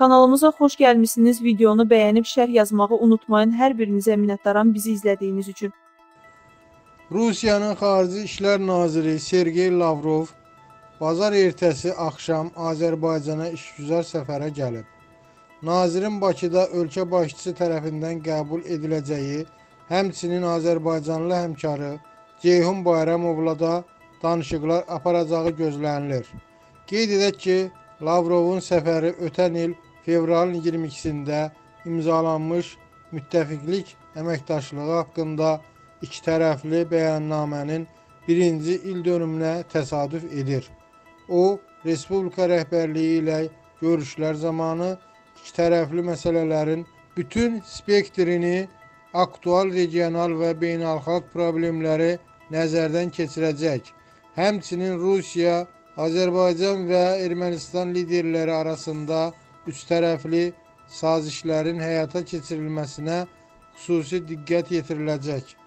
Kanalımıza xoş gəlmisiniz. Videonu bəyənib şərh yazmağı unutmayın. Hər birinizə minnətdaram bizi izlədiyiniz üçün. Rusiyanın Xarici İşlər Naziri Sergey Lavrov bazar ertəsi axşam Azərbaycana işgüzar səfərə gəlib. Nazirin Bakıda ölkə başçısı tərəfindən qəbul ediləcəyi, həmçinin Azərbaycanlı həmkarı Ceyhun Bayramovla da danışıqlar aparacağı gözlənilir. Qeyd edək ki, Lavrovun səfəri ötən il fevralın 22-sində imzalanmış müttəfiqlik əməkdaşlığı haqqında iki tərəfli bəyannamənin birinci il dönümünə təsadüf edir. O, Respublika rəhbərliyi ilə görüşlər zamanı iki tərəfli məsələlərin bütün spektrini, aktual regional və beynəlxalq problemləri nəzərdən keçirəcək. Həmçinin Rusiya, Azərbaycan və Ermənistan liderləri arasında üçtərəfli sazişlərin həyata keçirilməsinə xüsusi diqqət yetiriləcək.